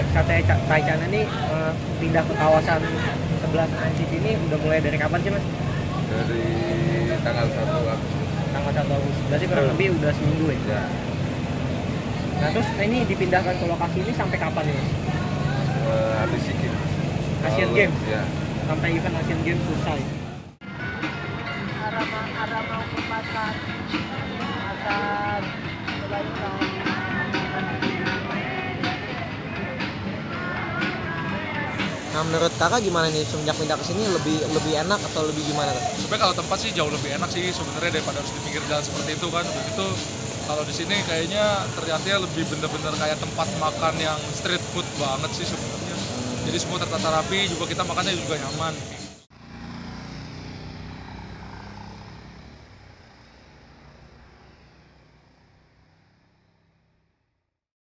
Tai Chana ini eh, pindah ke kawasan sebelah Ansip ini udah mulai dari kapan sih mas? dari tanggal 1 Agustus Tanggal 1 Agustus. Berarti kurang lebih udah seminggu ya. ya Nah terus ini dipindahkan ke lokasi ini sampai kapan nih mas? eh, habis sikit Asian Games ya sampai event Asian Games selesai. arah ma- arah mau ke pasar Nah menurut kakak gimana nih semenjak pindah ke sini? Lebih lebih enak atau lebih gimana? Sebenarnya kalau tempat sih jauh lebih enak sih sebenarnya daripada harus di pinggir jalan seperti itu kan. Udah gitu kalau di sini kayaknya ternyata lebih bener-bener kayak tempat makan yang street food banget sih sebenarnya. Jadi semua tertata rapi juga kita makannya juga nyaman